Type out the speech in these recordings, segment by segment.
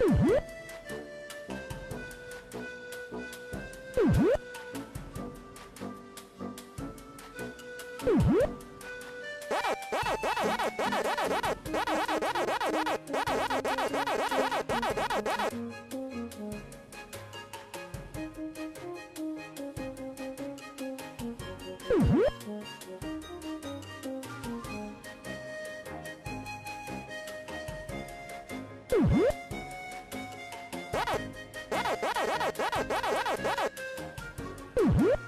Mm-hmm. Mm-hmm.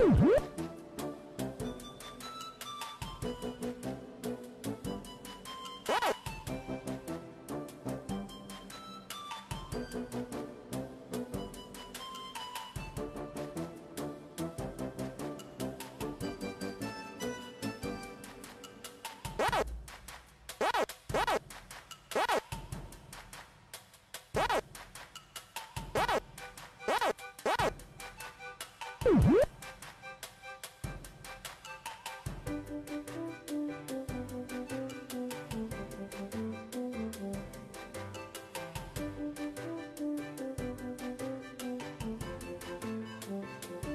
Mm-hmm.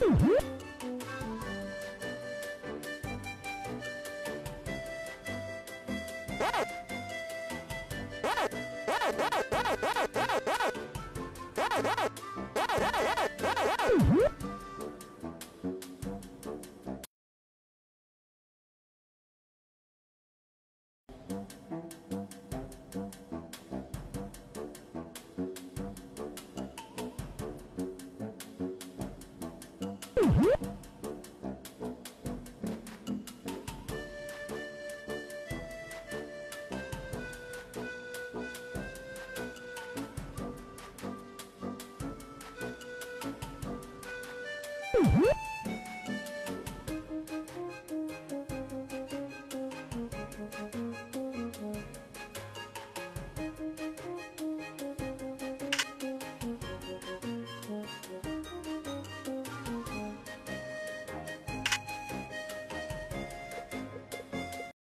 Mm-hmm. Mm-hmm.